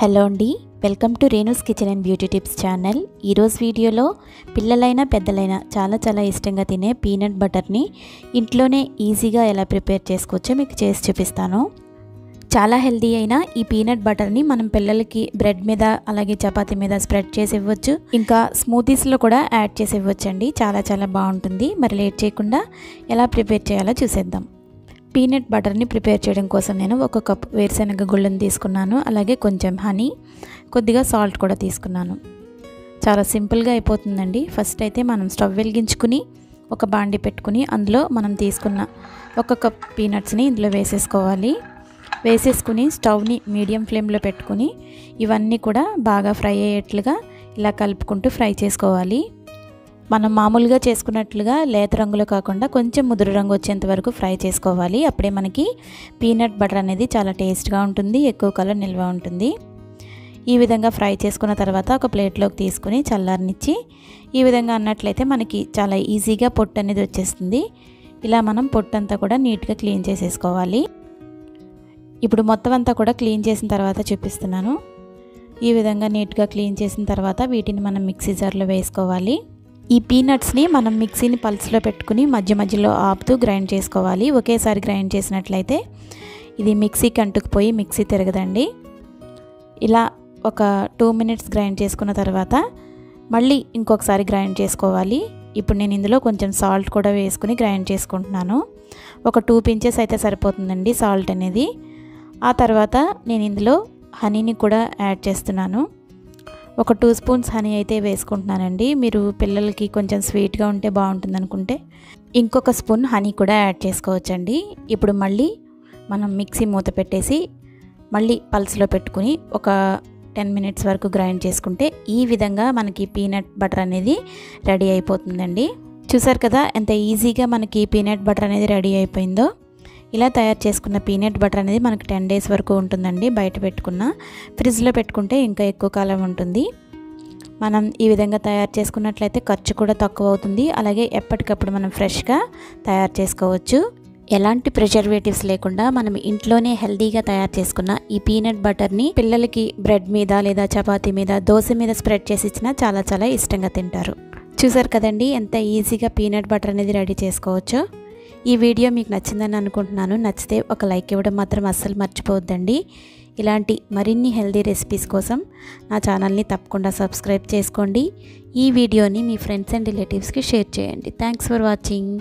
Hello అండి welcome to Renu's kitchen and beauty tips channel. ఈరోజు వీడియోలో పిల్లలైనా పెద్దలైనా చాలా చాలా ఇష్టంగా తినే పీనట్ బటర్ని ఇంట్లోనే ఈజీగా ఎలా ప్రిపేర్ చేసుకోవచ్చో మీకు చేసి చూపిస్తాను. చాలా హెల్దీ అయిన ఈ పీనట్ బటర్ని మనం పిల్లలకి బ్రెడ్ మీద అలాగే చపాతీ మీద స్ప్రెడ్ చేసి ఇవ్వచ్చు. ఇంకా స్మూతీస్లో కూడా యాడ్ చేసి ఇవ్వచ్చండి. చాలా చాలా బాగుంటుంది. మరి లేట్ చేయకుండా ఎలా ప్రిపేర్ చేయాలో చూసేద్దాం. పీనట్ బటర్ని ప్రిపేర్ చేయడం కోసం నేను ఒక కప్ వేరుశనగ గుళ్ళను తీసుకున్నాను. అలాగే కొంచెం హనీ కొద్దిగా సాల్ట్ కూడా తీసుకున్నాను. చాలా సింపుల్గా అయిపోతుందండి. ఫస్ట్ అయితే మనం స్టవ్ వెలిగించుకుని ఒక బాండి పెట్టుకుని అందులో మనం తీసుకున్న ఒక కప్ పీనట్స్ని ఇందులో వేసేసుకోవాలి. వేసేసుకుని స్టవ్ని మీడియం ఫ్లేమ్లో పెట్టుకుని ఇవన్నీ కూడా బాగా ఫ్రై అయ్యేట్లుగా ఇలా కలుపుకుంటూ ఫ్రై చేసుకోవాలి. మనం మామూలుగా చేసుకున్నట్లుగా లేత రంగులో కాకుండా కొంచెం ముదురు రంగు వచ్చేంత వరకు ఫ్రై చేసుకోవాలి. అప్పుడే మనకి పీనట్ బటర్ అనేది చాలా టేస్ట్గా ఉంటుంది ఎక్కువ కలర్ నిల్వ ఉంటుంది. ఈ విధంగా ఫ్రై చేసుకున్న తర్వాత ఒక ప్లేట్లోకి తీసుకుని చల్లారనిచ్చి ఈ విధంగా అన్నట్లయితే మనకి చాలా ఈజీగా పొట్టు అనేది వచ్చేస్తుంది. ఇలా మనం పొట్టు అంతా కూడా నీట్గా క్లీన్ చేసేసుకోవాలి. ఇప్పుడు మొత్తం అంతా కూడా క్లీన్ చేసిన తర్వాత చూపిస్తున్నాను. ఈ విధంగా నీట్గా క్లీన్ చేసిన తర్వాత వీటిని మనం మిక్సీ జార్లో వేసుకోవాలి. ఈ పీనట్స్ని మనం మిక్సీని పల్స్లో పెట్టుకుని మధ్య మధ్యలో ఆపుతూ గ్రైండ్ చేసుకోవాలి. ఒకేసారి గ్రైండ్ చేసినట్లయితే ఇది మిక్సీకి అంటుకుపోయి మిక్సీ తిరగదండి. ఇలా ఒక టూ మినిట్స్ గ్రైండ్ చేసుకున్న తర్వాత మళ్ళీ ఇంకొకసారి గ్రైండ్ చేసుకోవాలి. ఇప్పుడు నేను ఇందులో కొంచెం సాల్ట్ కూడా వేసుకుని గ్రైండ్ చేసుకుంటున్నాను. ఒక టూ పించెస్ అయితే సరిపోతుందండి సాల్ట్ అనేది. ఆ తర్వాత నేను ఇందులో హనీని కూడా యాడ్ చేస్తున్నాను. ఒక టూ స్పూన్స్ హనీ అయితే వేసుకుంటున్నానండి. మీరు పిల్లలకి కొంచెం స్వీట్గా ఉంటే బాగుంటుంది అనుకుంటే ఇంకొక స్పూన్ హనీ కూడా యాడ్ చేసుకోవచ్చండి. ఇప్పుడు మళ్ళీ మనం మిక్సీ మూత పెట్టేసి మళ్ళీ పల్స్లో పెట్టుకుని ఒక టెన్ మినిట్స్ వరకు గ్రైండ్ చేసుకుంటే ఈ విధంగా మనకి పీనట్ బటర్ అనేది రెడీ అయిపోతుందండి. చూసారు కదా ఎంత ఈజీగా మనకి పీనట్ బటర్ అనేది రెడీ అయిపోయిందో? ఇలా తయారు చేసుకున్న పీనట్ బటర్ అనేది మనకు టెన్ డేస్ వరకు ఉంటుందండి బయట పెట్టుకున్న. ఫ్రిడ్జ్లో పెట్టుకుంటే ఇంకా ఎక్కువ కాలం ఉంటుంది. మనం ఈ విధంగా తయారు చేసుకున్నట్లయితే ఖర్చు కూడా తక్కువ అవుతుంది అలాగే ఎప్పటికప్పుడు మనం ఫ్రెష్గా తయారు చేసుకోవచ్చు. ఎలాంటి ప్రిజర్వేటివ్స్ లేకుండా మనం ఇంట్లోనే హెల్దీగా తయారు చేసుకున్న ఈ పీనట్ బటర్ని పిల్లలకి బ్రెడ్ మీద లేదా చపాతీ మీద దోశ మీద స్ప్రెడ్ చేసి ఇచ్చినా చాలా చాలా ఇష్టంగా తింటారు. చూసారు కదండి ఎంత ఈజీగా పీనట్ బటర్ అనేది రెడీ చేసుకోవచ్చు. ఈ వీడియో మీకు నచ్చిందని అనుకుంటున్నాను. నచ్చితే ఒక లైక్ ఇవ్వడం మాత్రం అస్సలు మర్చిపోవద్దండి. ఇలాంటి మరిన్ని హెల్దీ రెసిపీస్ కోసం నా ఛానల్ని తప్పకుండా సబ్స్క్రైబ్ చేసుకోండి. ఈ వీడియోని మీ ఫ్రెండ్స్ అండ్ రిలేటివ్స్కి షేర్ చేయండి. Thanks for watching.